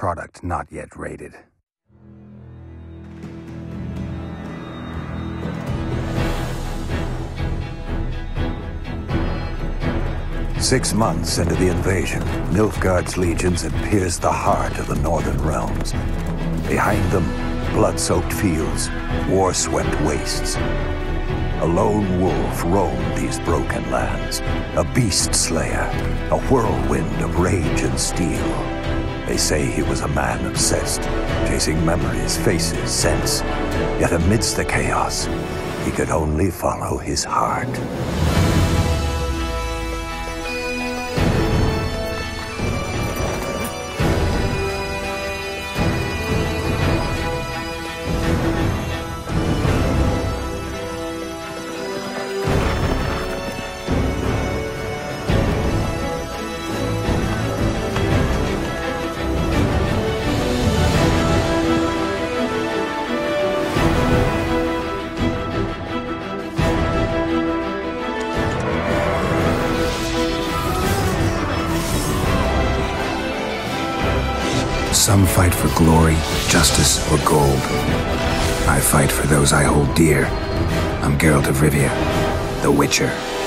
Product not yet rated. Six months into the invasion, Nilfgaard's legions had pierced the heart of the northern realms. Behind them, blood-soaked fields, war-swept wastes. A lone wolf roamed these broken lands, a beast slayer, a whirlwind of rage and steel. They say he was a man obsessed, chasing memories, faces, scents. Yet amidst the chaos, he could only follow his heart. Some fight for glory, justice, or gold. I fight for those I hold dear. I'm Geralt of Rivia, the Witcher.